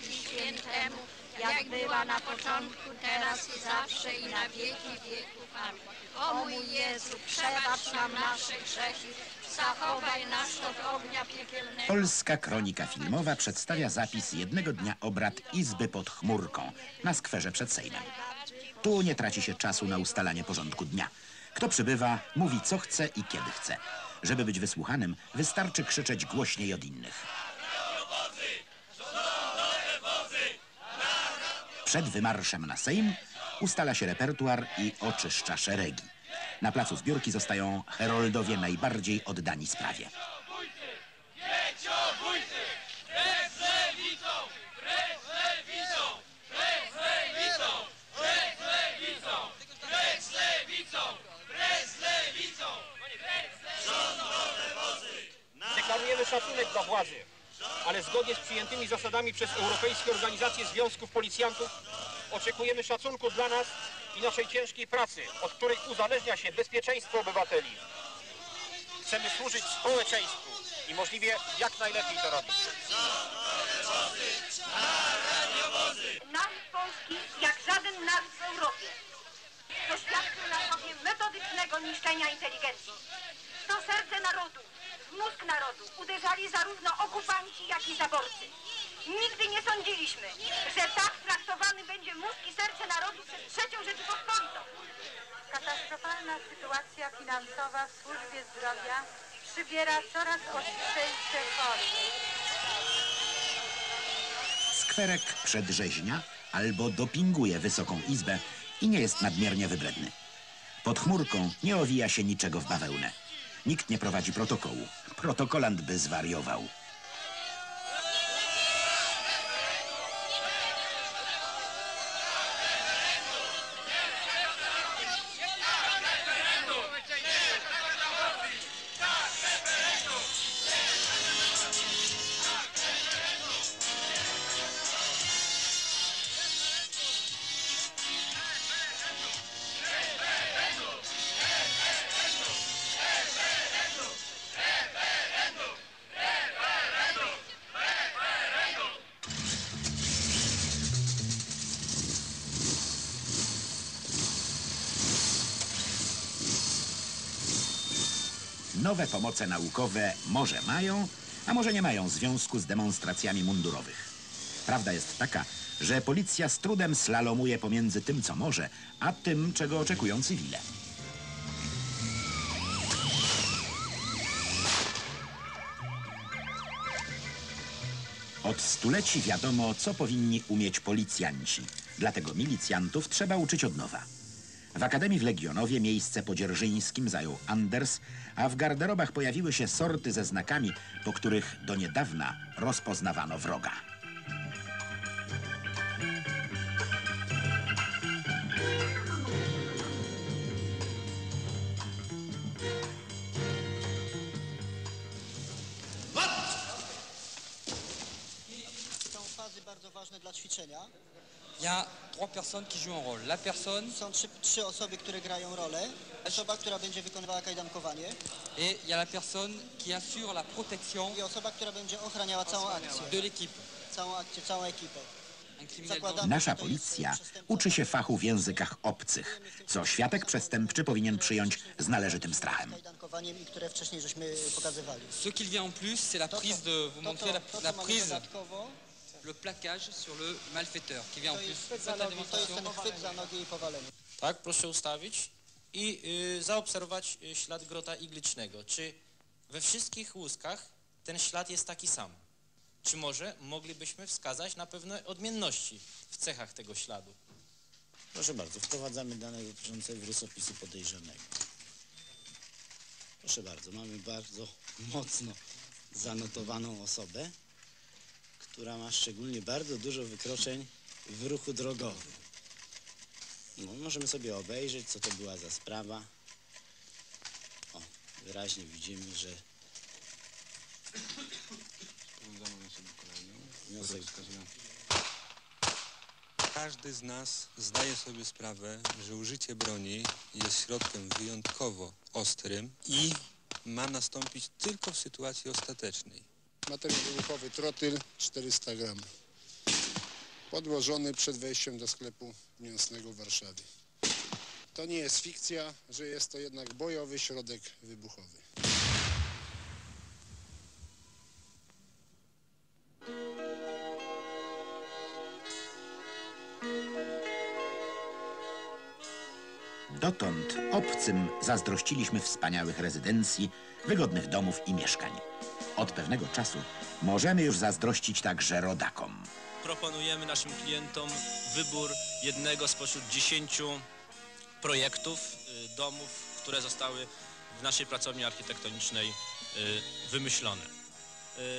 Synowi i Duchowi Świętemu, jak była na początku, teraz i zawsze i na wieki wieków. Amen. O mój Jezu, przebacz nam nasze grzechy, zachowaj nas od ognia piekielnego. Polska kronika filmowa przedstawia zapis jednego dnia obrad Izby pod chmurką na skwerze przed Sejmem. Tu nie traci się czasu na ustalanie porządku dnia. Kto przybywa, mówi co chce i kiedy chce. Żeby być wysłuchanym, wystarczy krzyczeć głośniej od innych. Przed wymarszem na Sejm ustala się repertuar i oczyszcza szeregi. Na placu zbiórki zostają heroldowie najbardziej oddani sprawie. Szacunek władzy, ale zgodnie z przyjętymi zasadami przez Europejskie Organizacje Związków Policjantów oczekujemy szacunku dla nas i naszej ciężkiej pracy, od której uzależnia się bezpieczeństwo obywateli. Chcemy służyć społeczeństwu i możliwie jak najlepiej to robić. Naród polski, jak żaden naród w Europie, doświadczył na sobie metodycznego niszczenia inteligencji. To serce narodu, w mózg narodu uderzali zarówno okupanci, jak i zaborcy. Nigdy nie sądziliśmy, że tak traktowany będzie mózg i serce narodu przez trzecią Rzeczypospolitą. Katastrofalna sytuacja finansowa w służbie zdrowia przybiera coraz ostrzejsze formy. Skwerek przedrzeźnia albo dopinguje Wysoką Izbę i nie jest nadmiernie wybredny. Pod chmurką nie owija się niczego w bawełnę. Nikt nie prowadzi protokołu. Protokolant by zwariował. Nowe pomoce naukowe może mają, a może nie mają związku z demonstracjami mundurowych. Prawda jest taka, że policja z trudem slalomuje pomiędzy tym, co może, a tym, czego oczekują cywile. Od stuleci wiadomo, co powinni umieć policjanci. Dlatego milicjantów trzeba uczyć od nowa. W Akademii w Legionowie miejsce po dzierżyńskim zajął Anders, a w garderobach pojawiły się sorty ze znakami, po których do niedawna rozpoznawano wroga. Są fazy bardzo ważne dla ćwiczenia. Il y a trois personnes qui jouent un rôle. La personne Są trzy, trzy osoby, które grają rolę. Osoba, która będzie wykonywała kajdankowanie et il y a la personne qui assure la protection i osoba, która będzie ochraniała całą akcję. de l'équipe. Całą akcję, całą ekipę. Un criminel. Nasza policja uczy się fachu w językach obcych, co świadek przestępczy powinien przyjąć z należytym strachem. Kajdankowaniem i które wcześniej żeśmy pokazywali. Ce qu'il vient en plus, c'est la To, co- prise de vous to, montrer co, la, to, la co mamy prise, dodatkowo, le plaquage sur le malfaiteur qui vient en plus. Tak, proszę ustawić i y, zaobserwować y, ślad grota iglicznego. Czy we wszystkich łuskach ten ślad jest taki sam? Czy może moglibyśmy wskazać na pewne odmienności w cechach tego śladu? Proszę bardzo, wprowadzamy dane dotyczące rysopisu podejrzanego. Proszę bardzo, mamy bardzo mocno zanotowaną osobę, która ma szczególnie bardzo dużo wykroczeń w ruchu drogowym. No, możemy sobie obejrzeć, co to była za sprawa. O, wyraźnie widzimy, że wniosek Każdy z nas zdaje sobie sprawę, że użycie broni jest środkiem wyjątkowo ostrym i ma nastąpić tylko w sytuacji ostatecznej. Materiał wybuchowy trotyl 400 gram. Podłożony przed wejściem do sklepu mięsnego w Warszawie. To nie jest fikcja, że jest to jednak bojowy środek wybuchowy. Dotąd obcym zazdrościliśmy wspaniałych rezydencji, wygodnych domów i mieszkań. Od pewnego czasu możemy już zazdrościć także rodakom. proponujemy naszym klientom wybór jednego spośród dziesięciu projektów y, domów, które zostały w naszej pracowni architektonicznej y, wymyślone.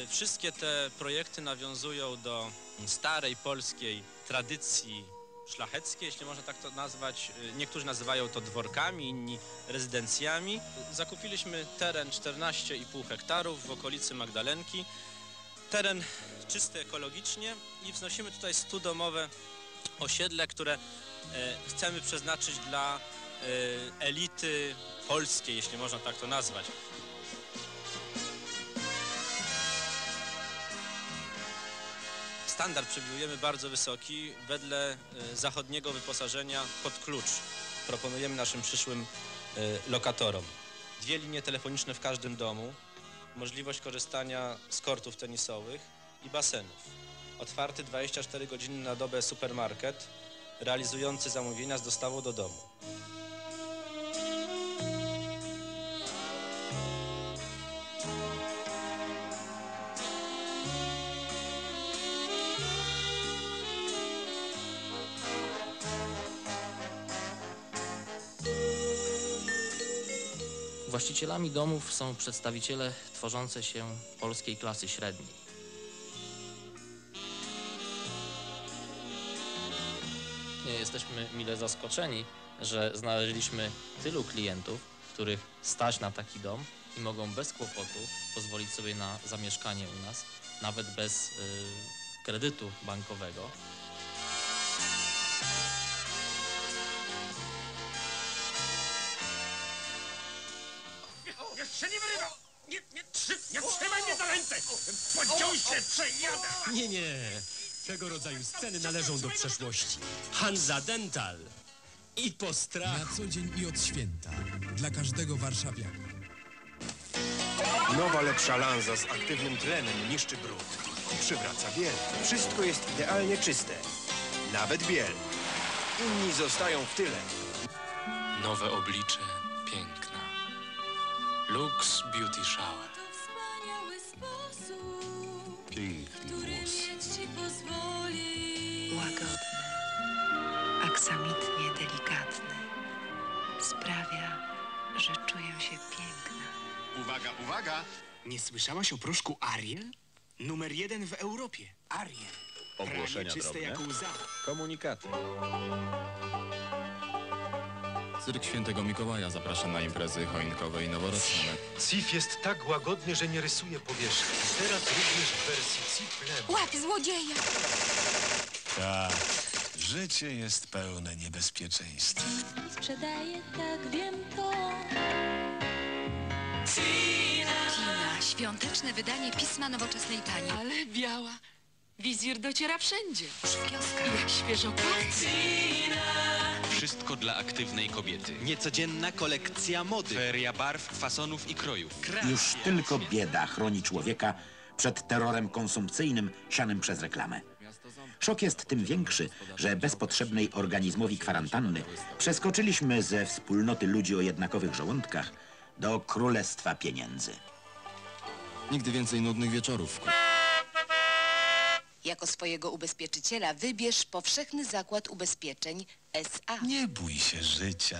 Y, Wszystkie te projekty nawiązują do starej polskiej tradycji szlacheckiej, jeśli można tak to nazwać. Y, Niektórzy nazywają to dworkami, inni rezydencjami. Zakupiliśmy teren 14,5 hektarów w okolicy Magdalenki. Teren czysty ekologicznie i wznosimy tutaj studomowe osiedle, które e, chcemy przeznaczyć dla e, elity polskiej, jeśli można tak to nazwać. Standard przywiujemy bardzo wysoki wedle e, zachodniego wyposażenia pod klucz. Proponujemy naszym przyszłym e, lokatorom. Dwie linie telefoniczne w każdym domu, możliwość korzystania z kortów tenisowych i basenów. Otwarty 24 godziny na dobę supermarket, realizujący zamówienia z dostawą do domu. Właścicielami domów są przedstawiciele tworzące się polskiej klasy średniej. Nie Jesteśmy mile zaskoczeni, że znaleźliśmy tylu klientów, których stać na taki dom i mogą bez kłopotu pozwolić sobie na zamieszkanie u nas, nawet bez y, kredytu bankowego. Jeszcze nie wyrywa! Nie, nie, trzy, nie trzymaj mnie za ręce! Się, przejada! Nie, nie. Tego rodzaju sceny należą do przeszłości. Hansa Dental. I po. Na co dzień i od święta. Dla każdego warszawiaka. Nowa, lepsza lanza z aktywnym tlenem niszczy brud. Przywraca biel. Wszystko jest idealnie czyste. Nawet biel. Inni zostają w tyle. Nowe oblicze. Lux Beauty Shower. Piękny włos. Łagodny, aksamitnie delikatny. Sprawia, że czuję się piękna. Uwaga, uwaga! Nie słyszałaś o proszku Ariel? Numer jeden w Europie. Ariel. Ogłoszenia Pranie czyste drobne. jak łza. Komunikaty. Cyrk Świętego Mikołaja zaprasza na imprezy choinkowe i noworoczne. Sif jest tak łagodny, że nie rysuje powierzchni. Teraz również w wersji Cif Łap złodzieja! Tak. Życie jest pełne niebezpieczeństw. Sprzedaję, tak wiem to. Tina, świąteczne wydanie pisma nowoczesnej pani. Ale biała. Wizjer dociera wszędzie. W kioskach. Jak świeżo pachnie. Wszystko dla aktywnej kobiety. Niecodzienna kolekcja mody. Feria barw, fasonów i krojów. Już tylko bieda chroni człowieka przed terrorem konsumpcyjnym sianym przez reklamę. Szok jest tym większy, że bez potrzebnej organizmowi kwarantanny przeskoczyliśmy ze wspólnoty ludzi o jednakowych żołądkach do królestwa pieniędzy. Nigdy więcej nudnych wieczorów. Jako swojego ubezpieczyciela wybierz powszechny zakład ubezpieczeń SA. Nie bój się życia.